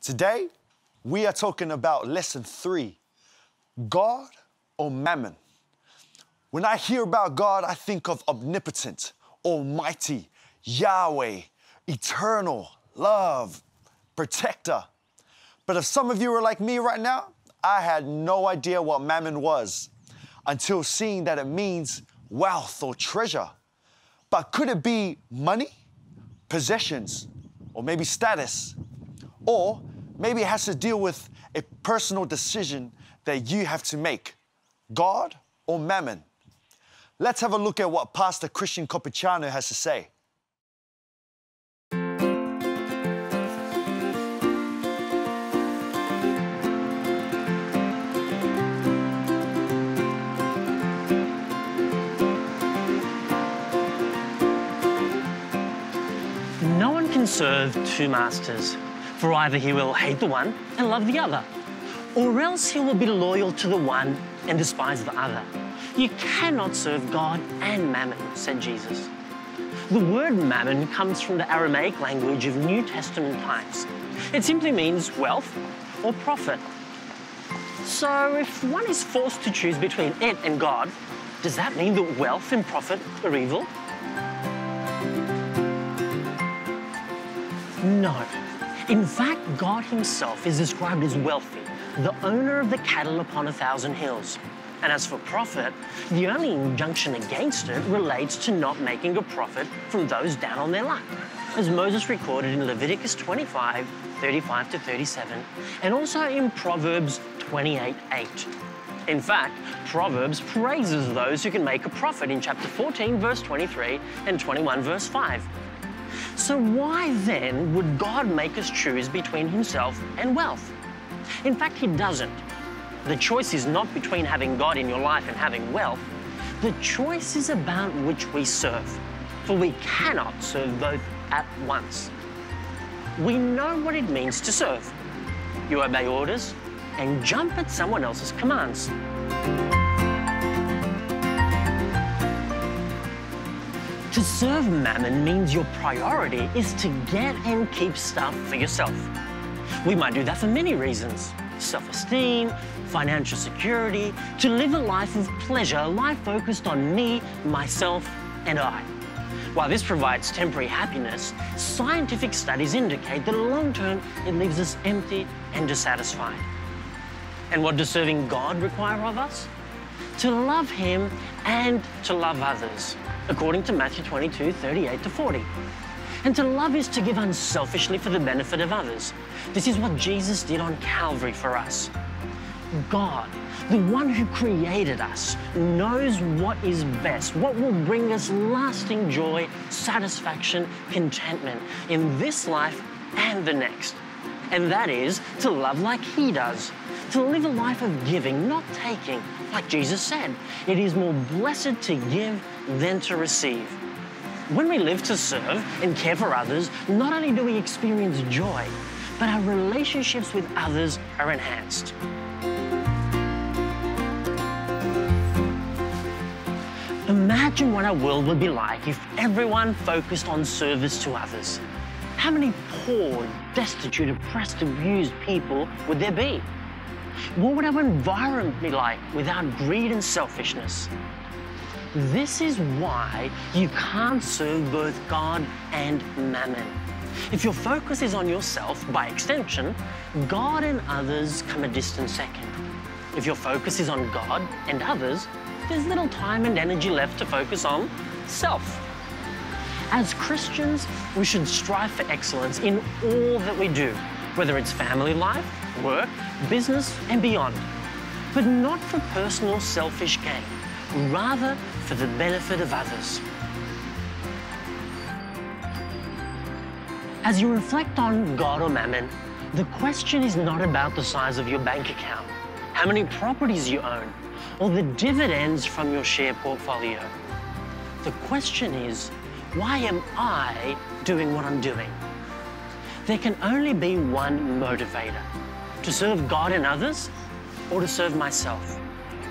Today, we are talking about lesson three God or Mammon. When I hear about God, I think of omnipotent, almighty, Yahweh, eternal, love, protector. But if some of you are like me right now, I had no idea what mammon was until seeing that it means wealth or treasure. But could it be money, possessions, or maybe status? Or maybe it has to deal with a personal decision that you have to make God or mammon? Let's have a look at what Pastor Christian Copaceanu has to say. No one can serve two masters, for either he will hate the one and love the other, or else he will be loyal to the one and despise the other. You cannot serve God and mammon, said Jesus. The word mammon comes from the Aramaic language of New Testament times. It simply means wealth or profit. So, if one is forced to choose between it and God, does that mean that wealth and profit are evil? No. In fact, God Himself is described as wealthy, the owner of the cattle upon a thousand hills. And as for profit, the only injunction against it relates to not making a profit from those down on their luck, as Moses recorded in Leviticus 25, 35 to 37, and also in Proverbs 28, 8. In fact, Proverbs praises those who can make a profit in chapter 14, verse 23, and 21, verse 5. So, why then would God make us choose between Himself and wealth? In fact, He doesn't. The choice is not between having God in your life and having wealth. The choice is about which we serve, for we cannot serve both at once. We know what it means to serve. You obey orders and jump at someone else's commands. To serve mammon means your priority is to get and keep stuff for yourself. We might do that for many reasons self esteem, financial security, to live a life of pleasure, a life focused on me, myself, and I. While this provides temporary happiness, scientific studies indicate that long term it leaves us empty and dissatisfied. And what does serving God require of us? To love Him and to love others, according to Matthew 22 38 to 40. And to love is to give unselfishly for the benefit of others. This is what Jesus did on Calvary for us. God, the one who created us, knows what is best, what will bring us lasting joy, satisfaction, contentment in this life and the next. And that is to love like He does, to live a life of giving, not taking, like Jesus said. It is more blessed to give than to receive. When we live to serve and care for others, not only do we experience joy, but our relationships with others are enhanced. Imagine what our world would be like if everyone focused on service to others. How many poor, destitute, oppressed, abused people would there be? What would our environment be like without greed and selfishness? This is why you can't serve both God and mammon. If your focus is on yourself, by extension, God and others come a distant second. If your focus is on God and others, there's little time and energy left to focus on self. As Christians, we should strive for excellence in all that we do, whether it's family life, work, business, and beyond. But not for personal selfish gain, rather for the benefit of others. As you reflect on God or mammon, the question is not about the size of your bank account, how many properties you own, or the dividends from your share portfolio. The question is, why am I doing what I'm doing? There can only be one motivator to serve God and others, or to serve myself.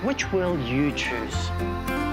Which will you choose?